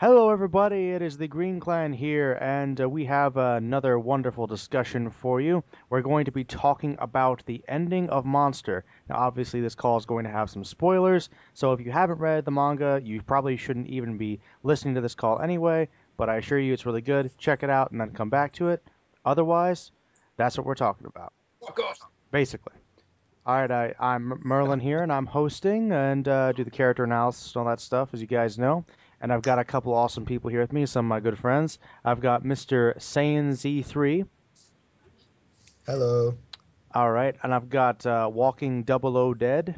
Hello, everybody. It is the Green Clan here, and uh, we have another wonderful discussion for you. We're going to be talking about the ending of Monster. Now, obviously, this call is going to have some spoilers, so if you haven't read the manga, you probably shouldn't even be listening to this call anyway. But I assure you, it's really good. Check it out and then come back to it. Otherwise, that's what we're talking about. Fuck off. Basically. All right, I, I'm Merlin here, and I'm hosting and uh, do the character analysis and all that stuff, as you guys know and I've got a couple awesome people here with me, some of my good friends. I've got Mr. Saiyan Z3. Hello. All right, and I've got uh, Walking Double O Dead.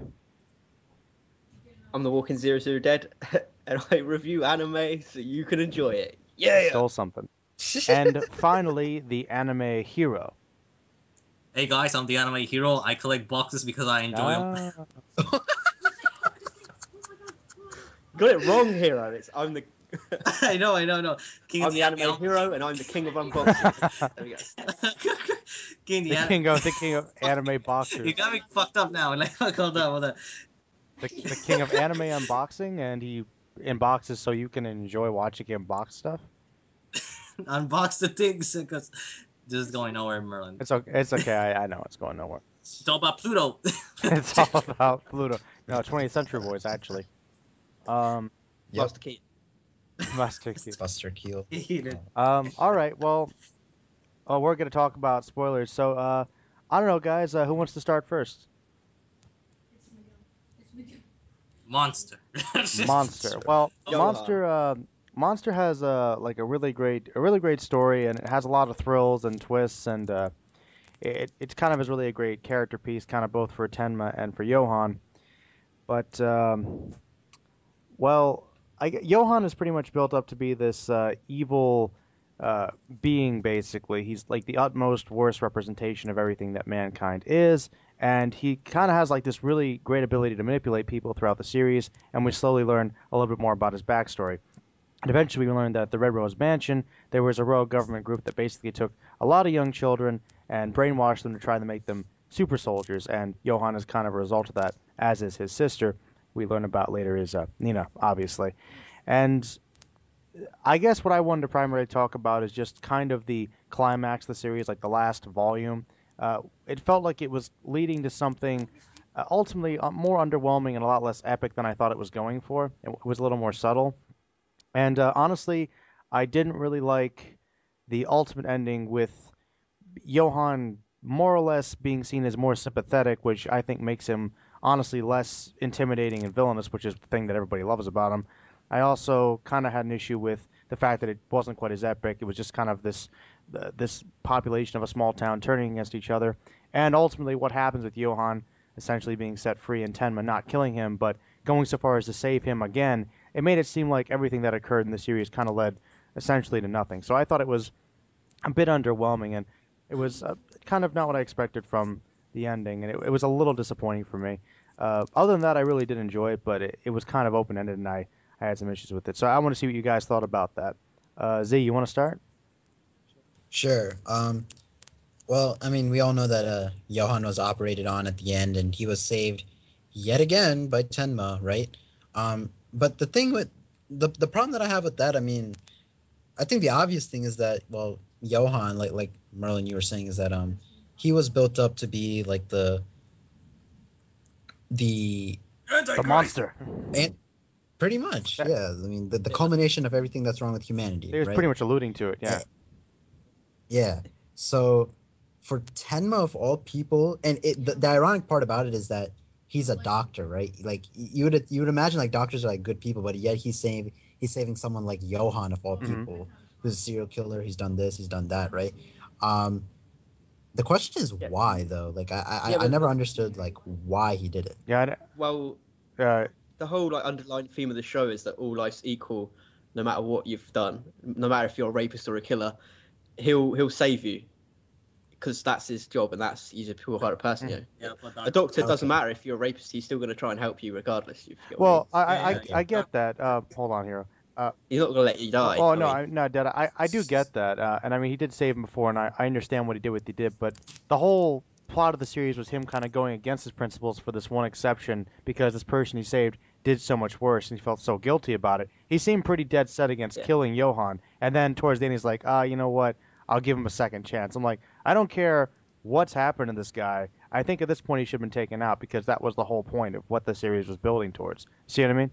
I'm the Walking Zero Zero Dead, and I review anime so you can enjoy it. Yeah. Stole something. and finally, the anime hero. Hey guys, I'm the anime hero. I collect boxes because I enjoy them. Got it wrong, hero. It's I'm the I know, I know, no. King I'm of the anime hero, and I'm the king of unboxing. there we go. King, the the, king of the king of anime boxers. You got me fucked up now. Like, hold on, hold on. The, the king of anime unboxing, and he unboxes so you can enjoy watching him box stuff. Unbox the things because this is going nowhere, Merlin. It's okay. It's okay. I, I know it's going nowhere. It's all about Pluto. It's all about Pluto. No, 20th Century Boys actually. Um, Yep. Master Key. Master Key. It's Buster Keel. Um, all right. Well, uh, we're going to talk about spoilers. So, uh, I don't know, guys. Uh, who wants to start first? Monster. Monster. Well, Yo, Monster. Uh, Monster has a like a really great, a really great story, and it has a lot of thrills and twists, and uh, it it kind of is really a great character piece, kind of both for Tenma and for Johan. But um, well, I, Johan is pretty much built up to be this uh, evil uh, being, basically. He's like the utmost worst representation of everything that mankind is, and he kind of has like this really great ability to manipulate people throughout the series, and we slowly learn a little bit more about his backstory. And eventually, we learned that the Red Rose Mansion, there was a royal government group that basically took a lot of young children and brainwashed them to try to make them super soldiers, and Johan is kind of a result of that, as is his sister. We learn about later is uh, Nina, obviously. And I guess what I wanted to primarily talk about is just kind of the climax of the series, like the last volume. Uh, it felt like it was leading to something uh, ultimately uh, more underwhelming and a lot less epic than I thought it was going for. It was a little more subtle. And uh, honestly, I didn't really like the ultimate ending with Johan more or less being seen as more sympathetic, which I think makes him honestly less intimidating and villainous, which is the thing that everybody loves about him. I also kind of had an issue with the fact that it wasn't quite as epic. It was just kind of this uh, this population of a small town turning against each other, and ultimately what happens with Johan essentially being set free and Tenma not killing him, but going so far as to save him again. It made it seem like everything that occurred in the series kind of led essentially to nothing. So I thought it was a bit underwhelming, and it was uh, kind of not what I expected from the ending, and it, it was a little disappointing for me. Uh, other than that, I really did enjoy it, but it, it was kind of open ended, and I, I had some issues with it. So I want to see what you guys thought about that. Uh, Z, you want to start? Sure. Um, well, I mean, we all know that uh, Johan was operated on at the end, and he was saved yet again by Tenma, right? Um, but the thing with the the problem that I have with that, I mean, I think the obvious thing is that well, Johan, like like Merlin, you were saying, is that um, he was built up to be like the the The monster. pretty much, Yeah. yeah. I mean, the, the culmination of everything that's wrong with humanity. He was right? pretty much alluding to it, yeah. Yeah. So for Tenma of all people, and it, the, the ironic part about it is that he's a doctor, right? Like you would you would imagine like doctors are like good people, but yet he's saving he's saving someone like Johan of all Mhm. people, who's a serial killer. He's done this, he's done that, right? Um, the question is Yeah. why though. Like I I, Yeah, I but- never understood like why he did it. Yeah, Well, I- uh, the whole like underlying theme of the show is that all life's equal, no matter what you've done, no matter if you're a rapist or a killer, he'll he'll save you, because that's his job and that's he's a pure-hearted person. You know? Yeah, but A doctor doesn't matter if you're a rapist; he's still going to try and help you regardless. You get what well, I I, I, Yeah, I. I get that. Uh, hold on here. Mean? he's not going to let you die. Oh no, I, no, Dad. I, I do get that, uh, and I mean he did save him before, and I, I understand what he did, what he did. But the whole plot of the series was him kind of going against his principles for this one exception because this person he saved did so much worse and he felt so guilty about it. He seemed pretty dead set against Yeah. killing Johan. And then towards the end, he's like, ah, you know what? I'll give him a second chance. I'm like, I don't care what's happened to this guy. I think at this point he should have been taken out because that was the whole point of what the series was building towards. See what I mean?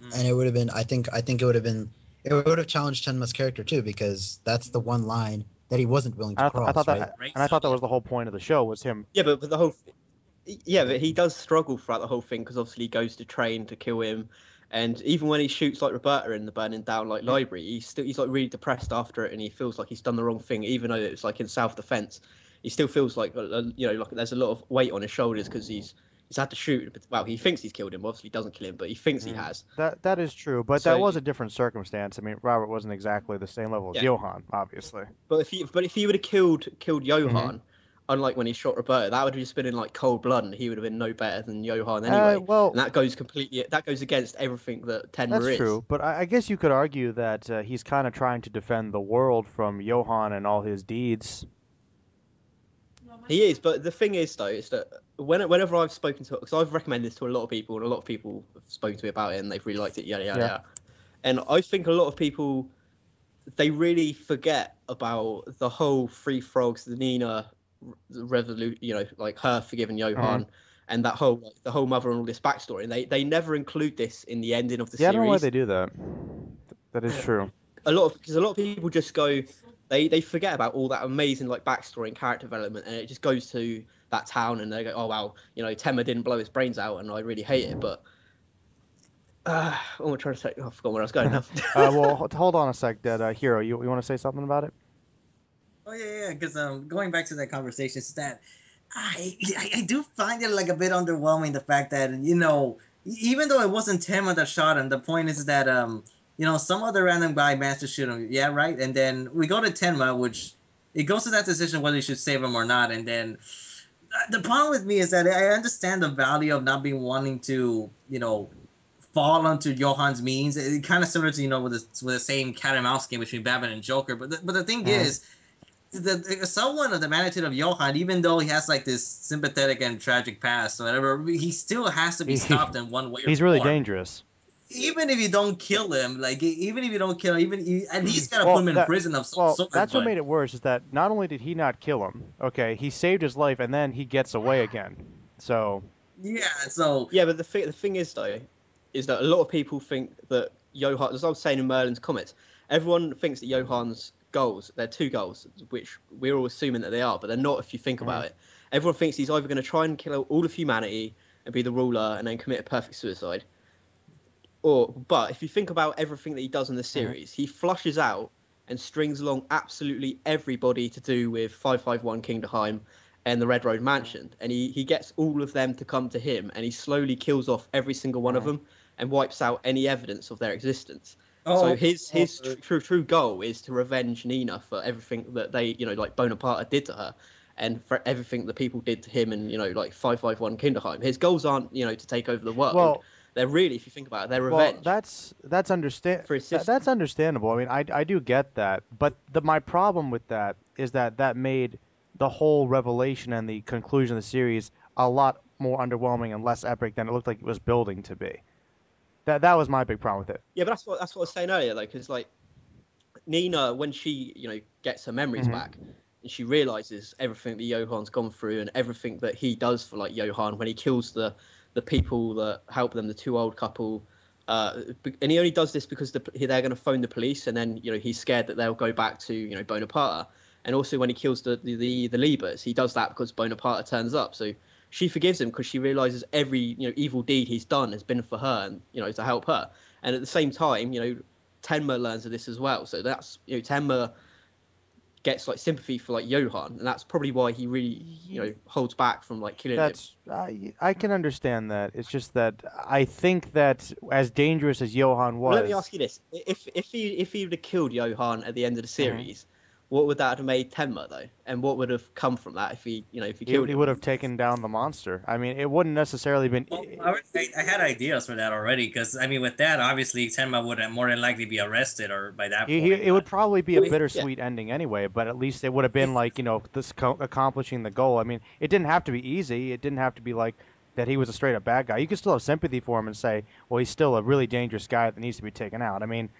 And it would have been i think i think it would have been it would have challenged tenma's character too because that's the one line that he wasn't willing to I, th- cross I thought right? that, and I thought that was the whole point of the show was him. Yeah, but, but the whole, yeah, but he does struggle throughout the whole thing because obviously he goes to train to kill him, and even when he shoots like Roberto in the burning down like library, he's still he's like really depressed after it, and he feels like he's done the wrong thing, even though it's like in self defense. He still feels like uh, uh, you know like there's a lot of weight on his shoulders because he's he's had to shoot. but- Well, he thinks he's killed him. Obviously, he doesn't kill him, but he thinks he Mm. has. That that is true, but So that was a different circumstance. I mean, Robert wasn't exactly the same level as Yeah. Johan, obviously. But if he but if he would have killed killed Mm-hmm. Johan. Unlike when he shot Roberto, that would have just been in like cold blood, and he would have been no better than Johan anyway. Uh, well, and that goes completely that goes against everything that Tenma That's is. true, but I, I guess you could argue that uh, he's kind of trying to defend the world from Johan and all his deeds. He is, but the thing is though, is that when, whenever I've spoken to, because I've recommended this to a lot of people, and a lot of people have spoken to me about it, and they've really liked it, yada yada. Yeah. yada. And I think a lot of people, they really forget about the whole Three Frogs, the Nina revolution, you know, like her forgiving Johan. Mm-hmm. And that whole like, the whole mother and all this backstory, and they, they never include this in the ending of the yeah, I don't know why they do that. That is true. a lot of because a lot of people just go they they forget about all that amazing like backstory and character development and it just goes to that town and they go oh well you know Tenma didn't blow his brains out and I really hate it but uh, what am I trying to say oh, I forgot where I was going now Uh, well, hold on a sec, Dead uh, Hero. You, you want to say something about it? Oh yeah, yeah. Because um, going back to that conversation, is that I, I I do find it like a bit underwhelming the fact that you know even though it wasn't Tenma that shot him, the point is that um you know some other random guy managed to shoot him. Yeah, right. And then we go to Tenma, which it goes to that decision whether you should save him or not. And then uh, the problem with me is that I understand the value of not being wanting to you know fall onto Johan's means. It, kind of similar to you know with the, with the same cat and mouse game between Batman and Joker. But the, but the thing Mhm. is the someone of the magnitude of Johan, even though he has like this sympathetic and tragic past, or whatever, he still has to be stopped in one way. Or He's really form. dangerous. Even if you don't kill him, like e- even if you don't kill him, even you at hmm. least gotta Well, put him in that- prison of some Well, sort. that's what made it worse. Is that not only did he not kill him, okay, he saved his life, and then he gets away again. So Yeah, so yeah but the thing the thing is though is that a lot of people think that Johan as I was saying in Merlin's comments everyone thinks that Johan's goals they're two goals which we're all assuming that they are but they're not if you think about hmm. it everyone thinks he's either going to try and kill all of humanity and be the ruler and then commit a perfect suicide or but if you think about everything that he does in the uh-huh. series he flushes out and strings along absolutely everybody to do with 551 Kinderheim and the Red Rose Mansion. And he, he gets all of them to come to him and he slowly kills off every single one of them and wipes out any evidence of their existence. Oh, so his his oh, true true goal is to revenge Nina for everything that they you know like Bonaparte did to her, and for everything the people did to him and you know like five five one Kinderheim. His goals aren't you know to take over the world. well, they're really, if you think about it, they're revenge. well, that's that's understand For his that, sister. that's understandable. I mean, I I do get that, but the my problem with that is that that made the whole revelation and the conclusion of the series a lot more underwhelming and less epic than it looked like it was building to be. That that was my big problem with it. Yeah, but that's what that's what I was saying earlier, though, because like Nina, when she you know gets her memories Mhm. back, and she realizes everything that Johan's gone through and everything that he does for like Johan when he kills the the people that help them, the two old couple. Uh, and he only does this because the, they're going to phone the police, and then you know he's scared that they'll go back to you know Bonaparte. And also when he kills the the the, the Liebers, he does that because Bonaparte turns up. So she forgives him because she realizes every you know evil deed he's done has been for her and you know to help her. And at the same time, you know, Tenma learns of this as well. So that's you know Tenma gets like sympathy for like Johan, and that's probably why he really you know holds back from like killing him. That's I I can understand that. It's just that I think that as dangerous as Johan was, Well, let me ask you this: if if he if he would have killed Johan at the end of the Mm-hmm. series, what would that have made Tenma though? And what would have come from that if he you know if he he, killed he him? would have taken down the monster. I mean, it wouldn't necessarily been. Well, I, would- I- I had ideas for that already because I mean, with that, obviously, Tenma would have more than likely be arrested or by that He, point. he, it would probably be a Well, yeah. bittersweet ending anyway, but at least it would have been like you know this co- accomplishing the goal. I mean, it didn't have to be easy. It didn't have to be like that he was a straight up bad guy. You could still have sympathy for him and say, well, he's still a really dangerous guy that needs to be taken out. I mean,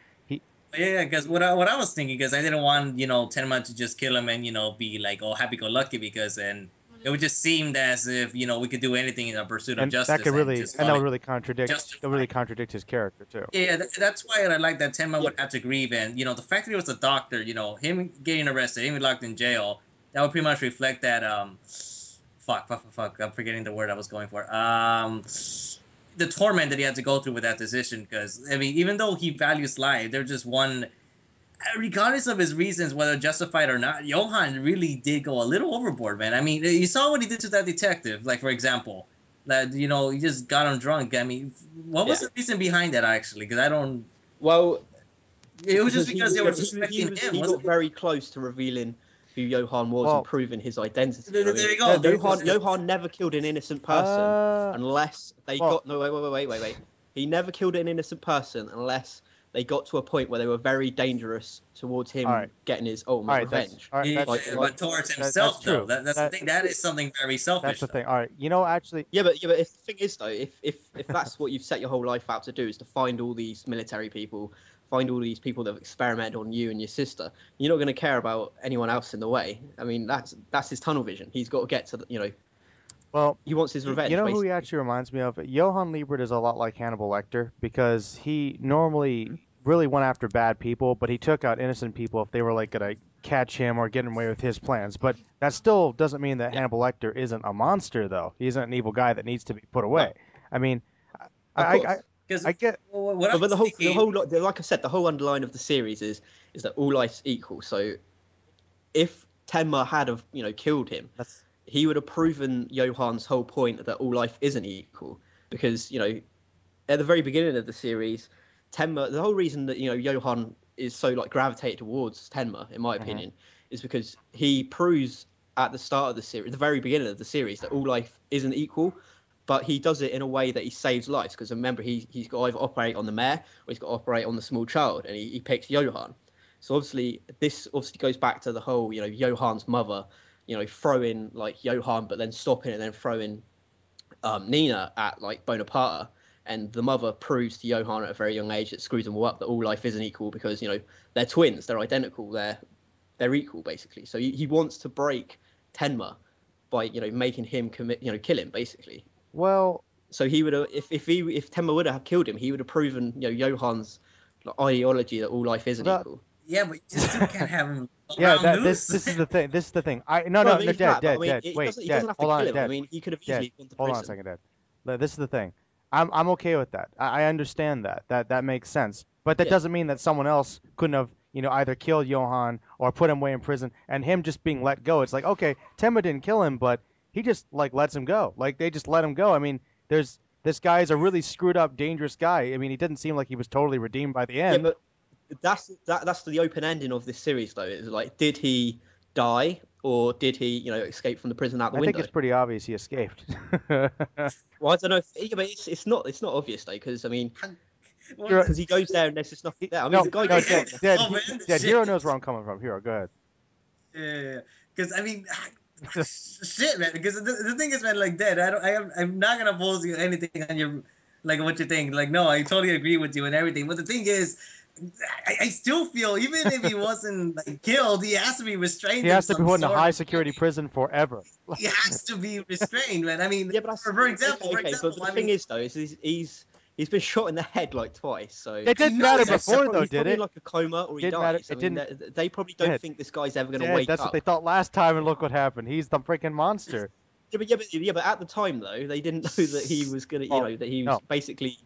Yeah, because what I, what I was thinking, because I didn't want you know Tenma to just kill him and you know be like oh happy go lucky because then it would just seem as if you know we could do anything in our pursuit of and justice. that could really just and that would really contradict that really contradict his character too. Yeah, th- that's why I like that Tenma would have to grieve, and you know the fact that he was a doctor, you know him getting arrested, him locked in jail, that would pretty much reflect that. Um, fuck, fuck, fuck, fuck. I'm forgetting the word I was going for. Um, the torment that he had to go through with that decision, because I mean, even though he values life, they're just one. Regardless of his reasons, whether justified or not, Johan really did go a little overboard, man. I mean, you saw what he did to that detective. Like, for example, that you know he just got him drunk. I mean, what was Yeah. the reason behind that actually? Because I don't. Well, It was just because he, they were he- he was- him. He got very close to revealing who Johan was Well- and proving his identity. There- I there you go. Johan, Johan never killed an innocent person Uh, unless they well- got no wait wait wait wait wait wait. He never killed an innocent person unless they got to a point where they were very dangerous towards him All right. getting his ultimate all right, that's, revenge. all right, Yeah, that's, like- but like- towards that- that's though. true. That, that's That- the thing. That is something very selfish. that's the though. thing. All right, you know, actually, Yeah, but yeah, but if the thing is though, if if if that's what you've set your whole life out to do is to find all these military people, find all these people that have experimented on you and your sister, you're not going to care about anyone else in the way. I mean, that's that's his tunnel vision. He's got to get to the, you know, well, he wants his revenge. You know who he actually reminds me of? Johan Liebert is a lot like Hannibal Lecter because he normally mm-hmm. really went after bad people, but he took out innocent people if they were like gonna catch him or get away with his plans. But that still doesn't mean that Hannibal Lecter isn't a monster, though. He isn't an evil guy that needs to be put away. I mean, I. I, Because I get what but, but the whole, the whole, lot- like I said, the whole underline of the series is is that all life's equal. So, if Tenma had have you know killed him, that's he would have proven Johan's whole point that all life isn't equal. Because you know, at the very beginning of the series, Tenma, the whole reason that you know Johan is so like gravitated towards Tenma, in my Mhm. opinion, is because he proves at the start of the series, the very beginning of the series, that all life isn't equal. But he does it in a way that he saves lives. Because remember, he he's got to either operate on the mayor or he's got to operate on the small child, and he, he picks Johan. So obviously, this obviously goes back to the whole, you know, Johan's mother, you know, throwing like Johan, but then stopping and then throwing um, Nina at like Bonaparte. And the mother proves to Johan at a very young age that screws them all up that all life isn't equal because you know they're twins, they're identical, they're they're equal basically. So he, he wants to break Tenma by you know making him commit, you know, kill him basically. Well, So he would have, if if he if Tenma would have killed him, he would have proven you know Johan's ideology that all life isn't That- equal. yeah, but you still can't have him. yeah, around that, this this is the thing. This is the thing. I no Well, no I mean, no he's dead that, dead I mean, dead. Wait, dead. doesn't have to Hold on, kill him. dead. I mean, he could have easily gone to Hold on a second, Dad. This is the thing. I'm I'm okay with that. I, I understand that. That that makes sense. But that Yeah. doesn't mean that someone else couldn't have, you know, either killed Johan or put him away in prison and him just being let go. It's like, okay, Tenma didn't kill him, but he just like lets him go. Like they just let him go. I mean, there's this guy is a really screwed up, dangerous guy. I mean, he didn't seem like he was totally redeemed by the Yeah, end. but that's that, that's the open ending of this series though. Is like, did he die or did he, you know, escape from the prison out the I think it's pretty obvious he escaped. Well, I don't know. If, yeah, but it's, it's not it's not obvious though because I mean, because he goes there and there's just nothing there. I mean, no, the guy no, goes Dad, there. Dad, Oh, man, Dad, shit. Hero knows where I'm coming from. Hero, go ahead. Yeah, because I mean, shit, man. Because the, the thing is, man, like that, I don't, I am, I'm not gonna oppose you anything on your, like what you think. Like, no, I totally agree with you and everything. But the thing is, I, I still feel even if he wasn't like killed, he has to be restrained. He has to be put in a high security prison forever. He has to be restrained, man. I mean, Yeah, but for, for example, okay, for example, but the I thing mean, is though, is he's, he's he's been shot in the head like twice. So It didn't matter before, probably- though, did probably it? like a coma or he Didn't dies. matter- I it mean, didn't- they, they probably don't Dad, think this guy's ever going to Dad, wake that's up. what they thought last time, and look what happened. He's the freaking monster. Yeah, but, yeah, but yeah, but at the time though, they didn't know that he was gonna, you Oh, know, that he was no. basically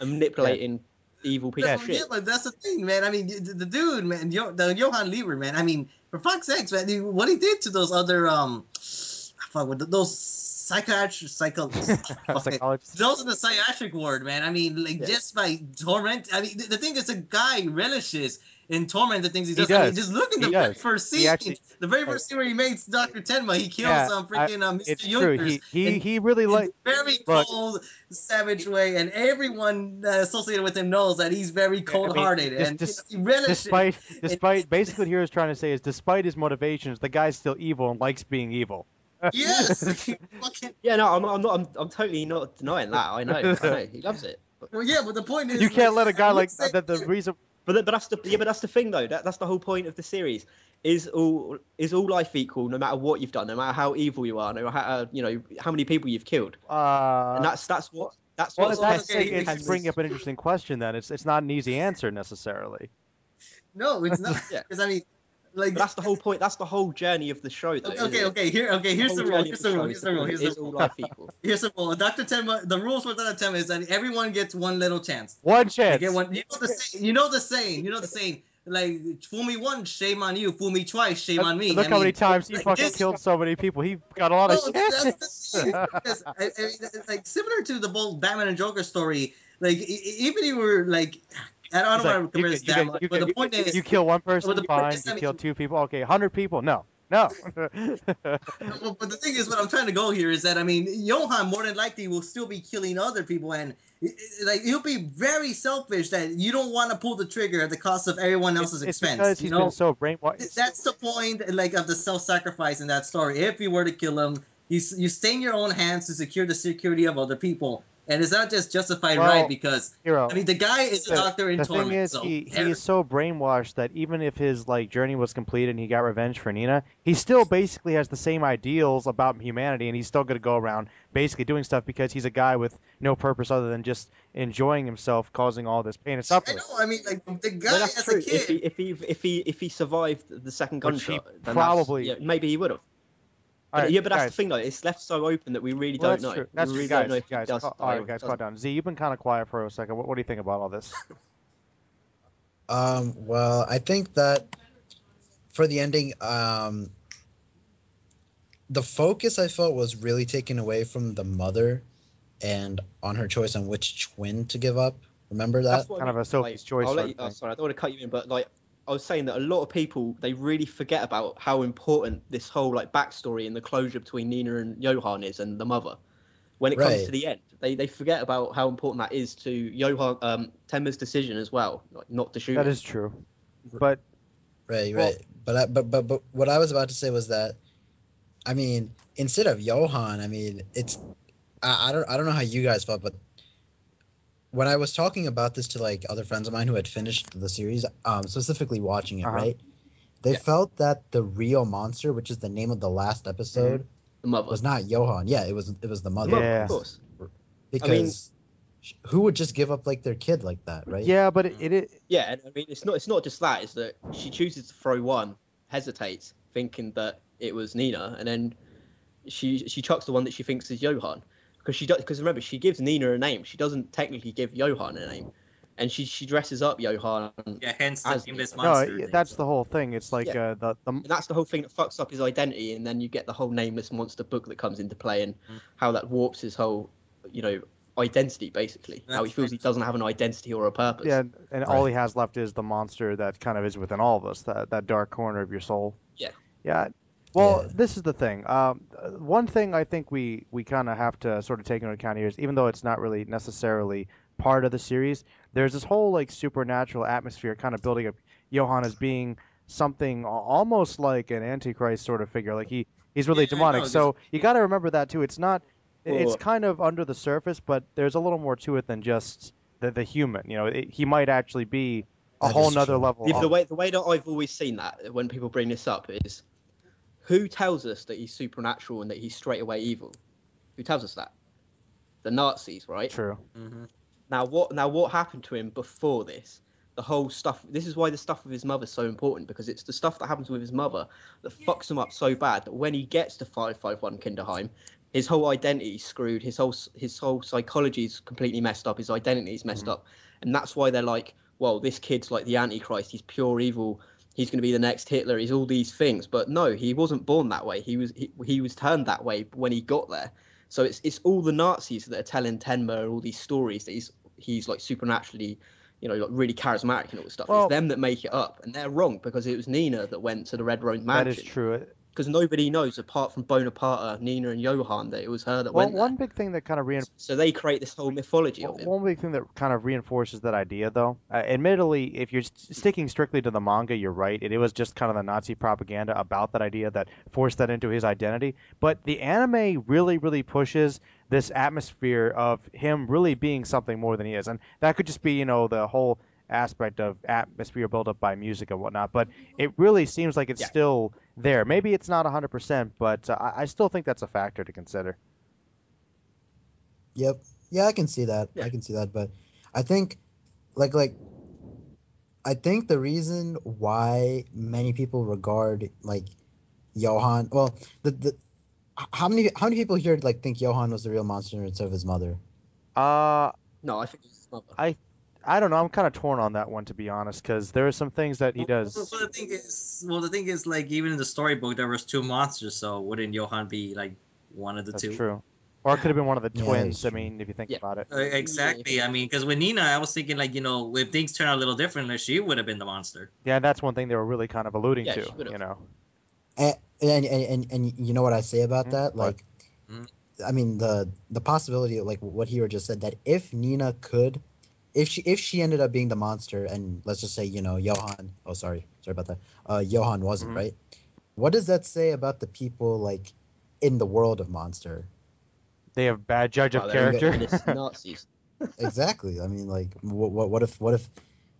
manipulating evil piece That's, of yeah, shit. but that's the thing, man. I mean, the, the dude, man, Yo, the Johan Liebert, man. I mean, for fuck's sakes, man, dude, what he did to those other um, fuck, with those psychiatric, psycho, Psychologist. those in the psychiatric ward, man. I mean, like Yeah. just by torment. I mean, the, the thing is, the guy relishes in torment the things he He does. I mean, just look at the very does. first scene. actually- the very first scene where he makes Doctor Tenma, he kills Yeah, I- freaking um, Mr. It's true. He he he really like. a very look. cold, savage way, and everyone uh, associated with him knows that he's very I mean, cold-hearted, dis- and dis- he relishes. Despite despite basically what he Hero's trying to say is despite his motivations, the guy's still evil and likes being evil. Yes. Fucking, Yeah, no, I'm, I'm not. I'm, I'm totally not denying that. I know. I know. He loves it. Well, yeah, but the point is, You can't let a guy like say- that. The reason but, but that's the yeah, but that's the thing though. That, that's the whole point of the series. Is all is all life equal, no matter what you've done, no matter how evil you are, no matter how, you know how many people you've killed, uh, and that's that's what that's well, what Well, that's, okay, it's okay. bringing up an interesting question. Then it's it's not an easy answer necessarily. No, it's not. Yeah. Because I mean, like, But that's the whole point. That's the whole journey of the show, though. okay, okay, it? Here, okay. Here's whole the rule. Here's of the rule. Here's the rule. Here's the rule. life. Here's the rule. Doctor Tenma. The rules for Doctor Tenma is that everyone gets one little chance. One You chance. get one. You know the saying. You know the saying. You know the saying. Like fool me once, shame on you. Fool me twice, shame on me. Look I how many times he like, fucking this- killed so many people. He got a lot No, of oh, that's the chances. thing. Because, I, I mean, it's like similar to the both Batman and Joker story. Like even if you were like, I don't like, to you compare this that much, you but the point is, You kill one person, the point fine. You kill two people, okay. Hundred people, no, no. But the thing is, what I'm trying to go here is that I mean, Johan more than likely will still be killing other people, and like he'll be very selfish that you don't want to pull the trigger at the cost of everyone else's it's expense. because you he's know, been so brainwashed. that's the point, like of the self-sacrifice in that story. If you were to kill him, you you stay in your own hands to secure the security of other people, and it's not just justified Well, right because Hero. I mean the guy is a doctor in the torment. thing is, so he, he there- is so brainwashed that even if his like journey was complete and he got revenge for Nina, he still basically has the same ideals about humanity, and he's still going to go around basically doing stuff because he's a guy with no purpose other than just enjoying himself, causing all this pain and suffering. I suffering. know. I mean, like the guy as true. a If he if he if he if he survived the second gunshot, then probably- that's, yeah, maybe he would have. All right, yeah, but that's guys, the thing though. It's left so open that we really well, don't that's know. true. That's we true, really guys. don't know if guys, does cal- die all or right, he guys, calm down. Z, you've been kind of quiet for a second. What, what do you think about all this? Um, well, I think that for the ending, um, the focus I felt was really taken away from the mother and on her choice on which twin to give up. Remember that? That's what I Kind of a Sophie's choice I'll let you, oh, sorry, I don't want to cut you in, but like I was saying that a lot of people they really forget about how important this whole like backstory and the closure between Nina and Johan is and the mother. When it comes to the end, they, they forget about how important that is to Johan um, Tenma's decision as well, like not to shoot. That him. is true, but Right, Well- right. But I, but but but what I was about to say was that, I mean, instead of Johan, I mean, it's I, I don't I don't know how you guys felt, but when I was talking about this to like other friends of mine who had finished the series, um, specifically watching it, Uh-huh. right? They Yeah. felt that the real monster, which is the name of the last episode, the mother. was not Johan. Yeah, it was it was the mother. Mother, Yeah. of course. Because mean- who would just give up like their kid like that, right? yeah, but it, it, it Yeah, and I mean it's not it's not just that. It's that she chooses to throw one, hesitates, thinking that it was Nina, and then she she chucks the one that she thinks is Johan, because she does because remember she gives Nina a name. She doesn't technically give Johan a name, and she she dresses up Johan. Yeah, hence the As- nameless no, monster. it- that's the whole thing. It's like Yeah. uh, the the And that's the whole thing that fucks up his identity, and then you get the whole nameless monster book that comes into play, and Mm. how that warps his whole, you know, identity basically. how he feels he doesn't have an identity or a purpose. Yeah, and all he has left is the monster that kind of is within all of us, that that dark corner of your soul. Yeah. Yeah. Well, Yeah. this is the thing. Um, uh, one thing I think we we kind of have to sort of take into account here is, even though it's not really necessarily part of the series, there's this whole like supernatural atmosphere kind of building up Johan as being something almost like an antichrist sort of figure. Like he he's really Yeah, demonic. know, So you got to remember that too. It's not. It's kind of under the surface, but there's a little more to it than just the the human. You know, it, he might actually be a whole is nother true. level. The, the way the way that I've always seen that when people bring this up is, who tells us that he's supernatural and that he's straight away evil? Who tells us that? The Nazis, right? True. hmm Now what? Now what happened to him before this? The whole stuff. This is why the stuff with his mother is so important because it's the stuff that happens with his mother that fucks him up so bad that when he gets to five five one Kinderheim, his whole identity's screwed. His whole his whole psychology's completely messed up. His identity's messed Mhm. up, and that's why they're like, well, this kid's like the Antichrist. He's pure evil. He's going to be the next Hitler. He's all these things, but no, he wasn't born that way. He was he, he was turned that way when he got there. So it's it's all the Nazis that are telling Tenma all these stories that he's he's like supernaturally, you know, like really charismatic and all this stuff. Well- it's them that make it up, and they're wrong because it was Nina that went to the Red Rose That Mansion. is true. Because nobody knows apart from Bonaparte, Nina, and Johan that it was her that Well, went there. one big thing that kind of rein- So they create this whole mythology of him. One big thing that kind of reinforces that idea, though, uh, admittedly, if you're st- sticking strictly to the manga, you're right. It, it was just kind of the Nazi propaganda about that idea that forced that into his identity. But the anime really, really pushes this atmosphere of him really being something more than he is, and that could just be, you know, the whole aspect of atmosphere built up by music and whatnot. But it really seems like it's Yeah. still there. Maybe it's not 100%, but uh, I I still think that's a factor to consider. Yep. Yeah, I can see that. Yeah. I can see that, but I think like like I think the reason why many people regard like Johan, well, the the how many how many people here like think Johan was the real monster instead of his mother? Uh, No, I think it's his mother. I- I don't know. I'm kind of torn on that one, to be honest, because there are some things that he Well, does. Well, the thing is, well, the thing is, like even in the storybook, there was two monsters. So wouldn't Johan be like one of the That's two? true. Or it could have been one of the Yeah, twins. that's I mean, if you think Yeah. about it. Uh, exactly. I mean, because with Nina, I was thinking like you know, if things turn out a little differently, she would have been the monster. Yeah, that's one thing they were really kind of alluding Yeah, to. she would've. You know. And and, and and and you know what I say about Mhm. that? What? Like Mhm. I mean the the possibility of like what Hero just said that if Nina could if she if she ended up being the monster and let's just say, you know, Johan oh sorry, sorry about that. Uh Johan wasn't, Mhm. right? What does that say about the people like in the world of Monster? They have bad judge of they're character. Nazis. exactly. I mean like what, what what if what if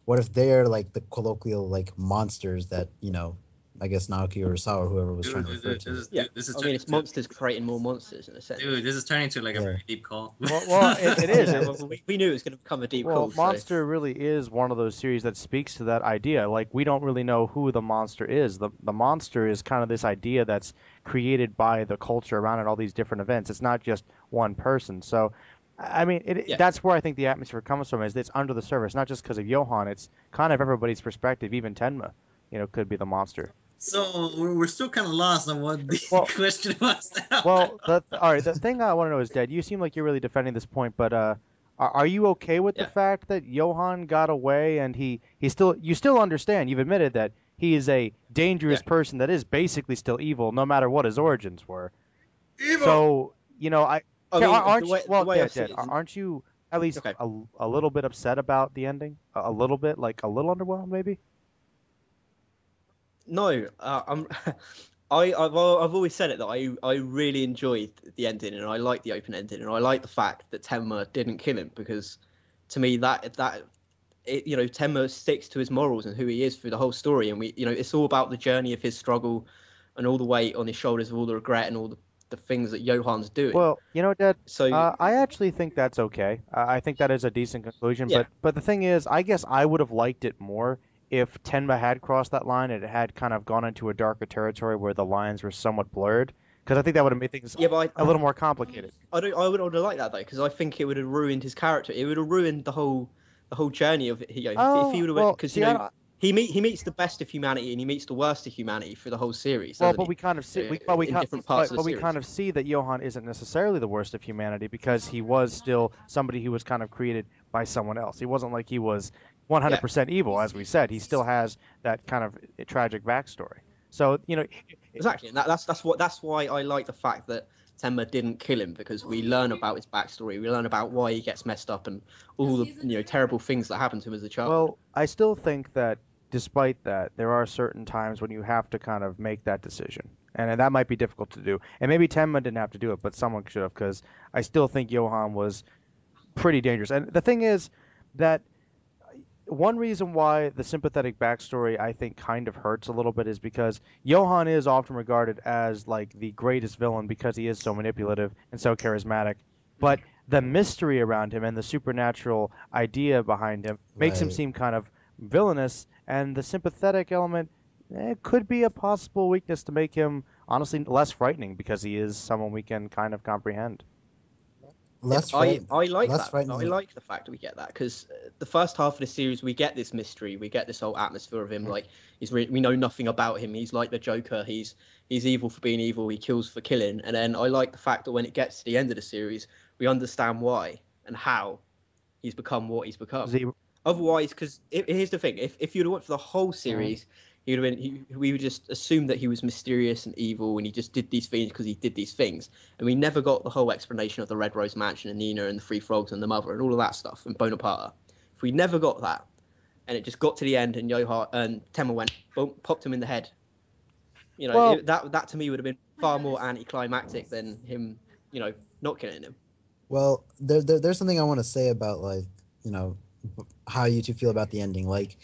what if they're like the colloquial like monsters that, you know, I guess Naoki Urasawa or whoever was Dude, trying to this, refer is- to. this is, Yeah, this is I mean, it's to- monsters creating more monsters in a sense. Dude, this is turning to like a Yeah. deep call. Well, well, it, it is. It- we, we knew it was going to become a deep well, call. so- Monster really is one of those series that speaks to that idea. Like we don't really know who the monster is. The the monster is kind of this idea that's created by the culture around it, all these different events. It's not just one person. So, I mean, it, Yeah. that's where I think the atmosphere comes from. Is it's under the surface, not just because of Johan. It's kind of everybody's perspective. Even Tenma, you know, could be the monster. So we're, we're still kind of lost on what the Well- question was. Now. Well, the, all right. The thing I want to know is, Dad, you seem like you're really defending this point, but uh, are, are you okay with Yeah. the fact that Johan got away and he he still you still understand? You've admitted that he is a dangerous Yeah. person that is basically still evil, no matter what his origins were. Evil. So you know, I I yeah, mean, aren't the you, well, way I Dad, see Dad, aren't you at least Okay. a, a little bit upset about the ending? A, a little bit, like a little underwhelmed, maybe. No, uh, I'm. I, I've, I've always said it that I, I really enjoyed the ending and I like the open ending and I like the fact that Tenma didn't kill him because to me that that it, you know Tenma sticks to his morals and who he is through the whole story and we you know it's all about the journey of his struggle and all the weight on his shoulders of all the regret and all the, the things that Johan's doing. Well, you know, Dad, so Uh, I actually think that's okay. I I think that is a decent conclusion. Yeah. But but the thing is, I guess I would have liked it more if Tenma had crossed that line and it had kind of gone into a darker territory where the lines were somewhat blurred. Because I think that would have made things yeah, but I, a little more complicated. I don't. I wouldn't have liked that though, because I think it would have ruined his character. It would have ruined the whole, the whole journey of you know, if- Oh, if he would have because see, you know he meet he meets the best of humanity and he meets the worst of humanity through the whole series. well, but he? we kind of see, we, uh, but we kind, but, of but we kind of see that Johan isn't necessarily the worst of humanity because he was still somebody who was kind of created by someone else. He wasn't like he was 100% evil, as we said. He still has that kind of eh, tragic backstory. So you know, Exactly, and that, that's that's what that's why I like the fact that Tenma didn't kill him because we learn about his backstory. We learn about why he gets messed up and all the you know terrible things that happened to him as a child. Well, I still think that despite that, there are certain times when you have to kind of make that decision. And that might be difficult to do. And maybe Tenma didn't have to do it, but someone should have, because I still think Johan was pretty dangerous. And the thing is that one reason why the sympathetic backstory I think kind of hurts a little bit is because Johan is often regarded as like the greatest villain because he is so manipulative and so charismatic. But the mystery around him and the supernatural idea behind him makes him seem kind of villainous, and the sympathetic element eh, could be a possible weakness to make him honestly less frightening because he is someone we can kind of comprehend. Less I. I like less that. I like the fact that we get that because uh, the first half of the series we get this mystery, we get this whole atmosphere of him. Like he's re- we know nothing about him. He's like the Joker. He's he's evil for being evil. He kills for killing. And then I like the fact that when it gets to the end of the series, we understand why and how he's become what he's become. Is he- Otherwise, because here's the thing: if if you'd for the whole series, He would have been. He, we would just assume that he was mysterious and evil, and he just did these things because he did these things. And we never got the whole explanation of the Red Rose Mansion and Nina and the Three Frogs and the Mother and all of that stuff and Bonaparte. If we never got that, and it just got to the end and Johan and Tenma went boom, popped him in the head. You know, Well- it- that that to me would have been far more anticlimactic than him, you know, not killing him. Well, there, there there's something I want to say about like you know how you two feel about the ending. Like,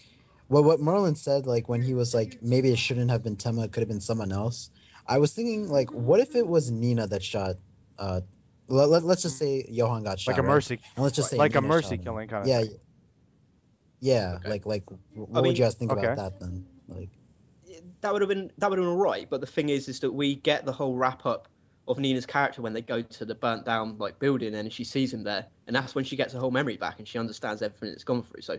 what what Merlin said, like when he was like maybe it shouldn't have been Tenma, it could have been someone else. I was thinking like, what if it was Nina that shot? Uh, let, let, us just say Johan got shot. like a right? mercy, And let's just say like a mercy killing kind of. Yeah. thing. Yeah, Okay. like like what I would you guys think Okay. about that then? Like, that would have been that would have been alright. But the thing is, is that we get the whole wrap up of Nina's character when they go to the burnt down like building and she sees him there, and that's when she gets her whole memory back and she understands everything that's gone through. So,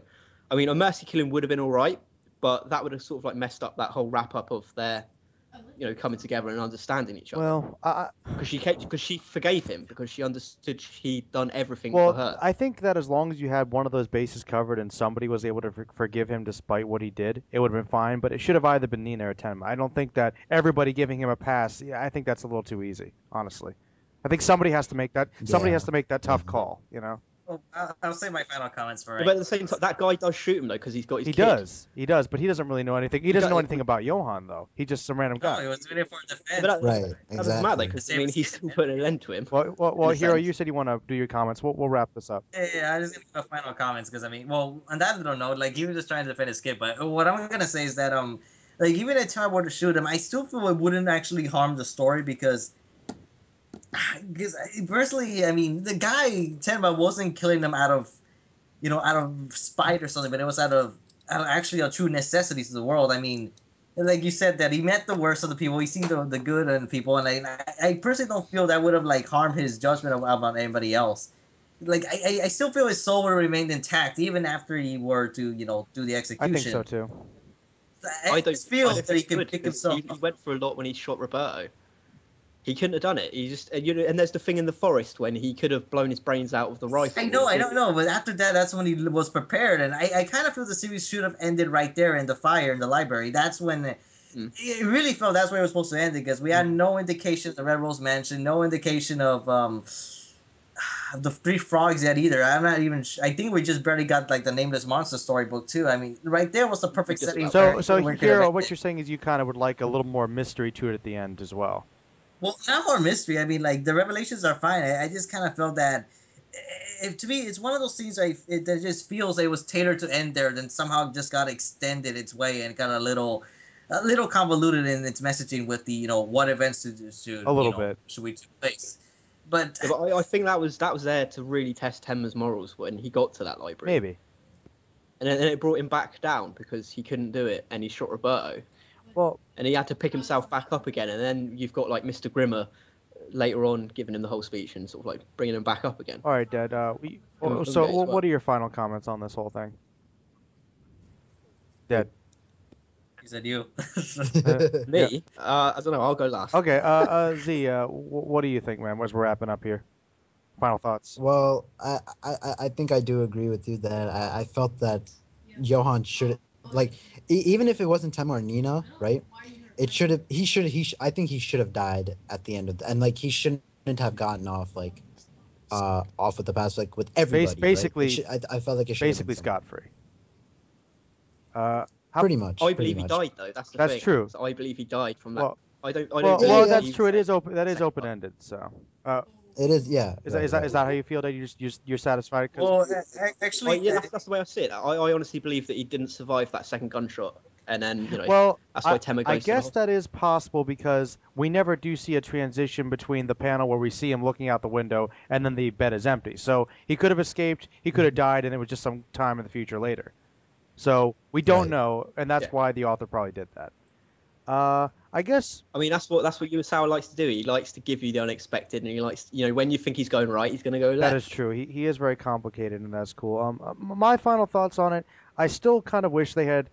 I mean, a mercy killing would have been alright, but that would have sort of like messed up that whole wrap up of their, you know, coming together and understanding each other. Well, because she because she forgave him because she understood he'd done everything Well, for her. I think that as long as you had one of those bases covered and somebody was able to for- forgive him despite what he did, it would have been fine. But it should have either been Nina or Tenma. I don't think that everybody giving him a pass. Yeah, I think that's a little too easy, honestly. I think somebody has to make that. Somebody Yeah. has to make that tough call. You know, Well, I'll, I'll say my final comments for it. But at the same time, that guy does shoot him though because he's got his he kid. does. He does, but he doesn't really know anything. He doesn't got- know anything about Johan though. He's just some random No, guy. it was really for defense. But that, right, that doesn't matter exactly. because I mean he's still putting an end to him. Well, well, well Hero, sense. you said you want to do your comments. We'll, we'll wrap this up. Yeah, yeah, I just gonna give a final comments because I mean, well, on that little note, like he was just trying to defend his kid, but what I'm gonna say is that um, like even if Tom were to shoot him, I still feel it wouldn't actually harm the story because, because personally, I mean, the guy Tenma wasn't killing them out of, you know, out of spite or something, but it was out of, out of actually a true necessity to the world. I mean. Like you said, that he met the worst of the people. He seen the, the good in people, and I, I personally don't feel that would have like harmed his judgment about anybody else like I, I- I still feel his soul would have remained intact even after he were to you know do the execution. I think so too. I, I don't just feel that he could would, pick 'cause himself. He, he went for a lot when he shot Roberto. He couldn't have done it. He just and, you know, and there's the thing in the forest when he could have blown his brains out with the rifle. I know, I don't know, but after that, that's when he was prepared, and I, I kind of feel the series should have ended right there in the fire in the library. That's when it, Mm. it really felt that's where it was supposed to end because we had no indication of the Red Rose Mansion, no indication of um the three frogs yet either. I'm not even. sh- I think we just barely got like the nameless monster storybook too. I mean, right there was the perfect setting. So, so where it could have Hero, what you're saying is you kind of would like a little more mystery to it at the end as well. Well, not more mystery. I mean, like the revelations are fine. I, I just kind of felt that, eh, if to me, it's one of those things I it, that just feels it was tailored to end there, then somehow just got extended its way and got a little, a little convoluted in its messaging with the you know what events to to A little you know, bit. should we take place, but Yeah, but I, I think that was that was there to really test Tenma's morals when he got to that library. Maybe. And then and it brought him back down because he couldn't do it and he shot Roberto. Well, And he had to pick himself back up again. And then you've got like Mr. Grimmer later on giving him the whole speech and sort of like bringing him back up again. all right, Dad. Uh, we, well, so, what well. what are your final comments on this whole thing? Dad. he said you. Me? Uh, I don't know. I'll go last. Okay, uh, uh, Z, uh, w- what do you think, man? As we're wrapping up here, final thoughts. Well, I, I, I- I think I do agree with you that I, I felt that Johan should like e- even if it wasn't Tenma or Nina, right? It should have he should he sh- I think he should have died at the end of the, and like he shouldn't have gotten off like uh off with the pass like with everybody. right? Basically- should- I, I felt like it should have Basically, someone. scot free. Uh, how, Pretty much. I believe he much. died though. That's the That's thing. true. So I believe he died from that. Well- I don't. I don't. well, believe that's true. It is open. That is open ended. So, uh, It is, yeah. is, right, that, is that right. is that how you feel? That you just you're, you're satisfied? 'Cause- well, a- a- I, actually, yeah, that's, that's the way I see it. I, I honestly believe that he didn't survive that second gunshot, and then you know well, that's why I, Tenma goes. I guess that is possible because we never do see a transition between the panel where we see him looking out the window and then the bed is empty. So he could have escaped, he could have died, and it was just some time in the future later. So we don't Right. know, and that's Yeah. why the author probably did that. Uh, I guess I mean, that's what that's what Urasawa likes to do. He likes to give you the unexpected, and he likes, you know, when you think he's going right, he's going to go left. that is true. He, he is very complicated, and that's cool. Um, uh, my final thoughts on it. I still kind of wish they had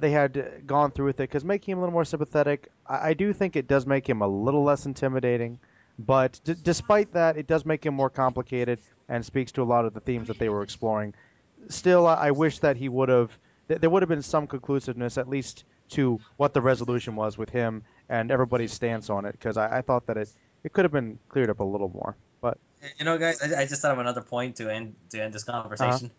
they had gone through with it because making him a little more sympathetic, I, I do think it does make him a little less intimidating. But d- despite that, it does make him more complicated and speaks to a lot of the themes that they were exploring. Still, I, I wish that he would have th- there would have been some conclusiveness, at least to what the resolution was with him and everybody's stance on it, because I, I thought that it it could have been cleared up a little more. But You know, guys, I, I just thought of another point to end to end this conversation.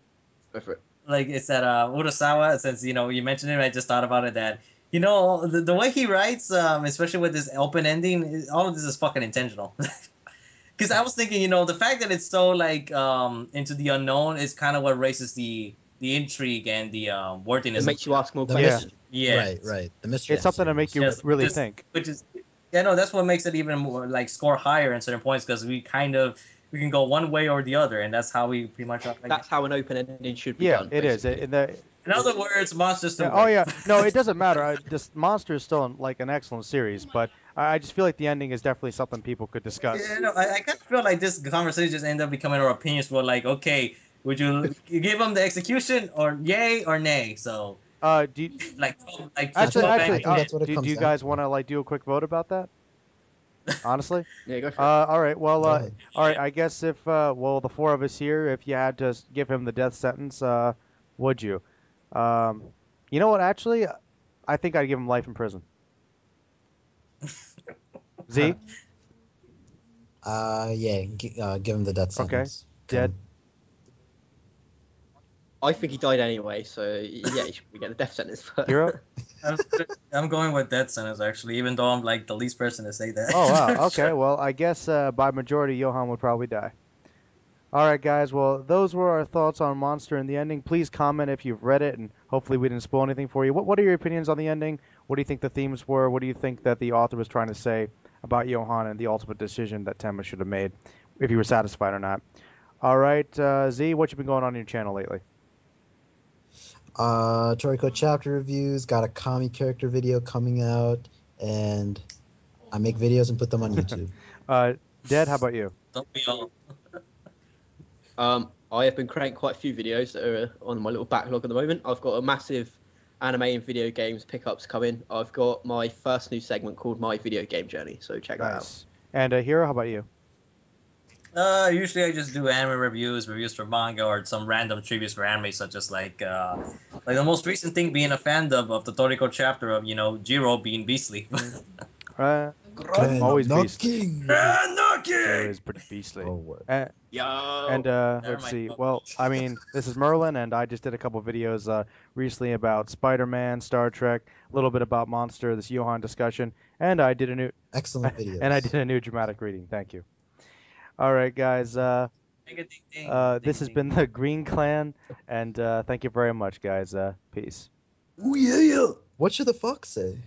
Go for it. Like it's that uh, Urasawa. Since you know you mentioned it, I just thought about it. That you know the, the way he writes, um, especially with this open ending, all of this is fucking intentional. Because I was thinking, you know, the fact that it's so like um, into the unknown is kind of what raises the the intrigue and the um, worthiness. It makes you ask more The Yeah. questions. yeah, Right, right. The mystery. it's something to aspect. make you Yes, really just- think. which is yeah no that's what makes it even more like score higher in certain points because we kind of we can go one way or the other and that's how we pretty much like, That's how an open ending should be Yeah, done. it is. basically. In the, in other words monsters yeah, oh yeah, no, it doesn't matter. I, this Monster is still like an excellent series, but I, I just feel like the ending is definitely something people could discuss. Yeah, no, I, I kind of feel like this conversation just end up becoming our opinions for like, okay, would you give him the execution or yay or nay? So Uh, do you, like, like actually, what- actually, uh, that's what it do, do you guys want to like do a quick vote about that? Honestly, Yeah, go for uh, it. all right. Well, uh, all right. I guess if uh, well, the four of us here, if you had to give him the death sentence, uh, would you? Um, you know what? Actually, I think I'd give him life in prison. Z, Uh, yeah. G- uh, give him the death sentence. Okay. sentence. Dead. I think he died anyway, so yeah, he should get the death sentence. But Hero. I'm, I'm going with death sentence actually, even though I'm like the least person to say that. Oh wow. Okay. Well, I guess uh, by majority, Johan would probably die. All right, guys. Well, those were our thoughts on Monster and the ending. Please comment if you've read it, and hopefully we didn't spoil anything for you. What What are your opinions on the ending? What do you think the themes were? What do you think that the author was trying to say about Johan and the ultimate decision that Tenma should have made, if you were satisfied or not? All right, uh, Z, what you been going on in your channel lately? Uh, Toriko chapter reviews. Got a Kami character video coming out, and I make videos and put them on YouTube. Uh, Dead, how about you? Don't be all. Um, I have been creating quite a few videos that are on my little backlog at the moment. I've got a massive anime and video games pickups coming. I've got my first new segment called My Video Game Journey, so check that out. And uh, Hero, how about you? Uh, usually I just do anime reviews, reviews for manga, or some random tributes for anime, such as like, uh, like the most recent thing being a fan of of the Toriko chapter of you know Jiro being Beastly. Uh, Grand always beast. knocking. Jiro is pretty beastly. Oh, word. Uh, Yo. And uh, Never let's mind. see. Well, I mean, this is Merlin, and I just did a couple videos uh, recently about Spider-Man, Star Trek, a little bit about Monster, this Johan discussion, and I did a new Excellent videos. and I did a new dramatic reading. Thank you. All right, guys. Uh, uh, this has been the Green Clan, and uh, thank you very much, guys. Uh, peace. Ooh, yeah, yeah. What should the fox say?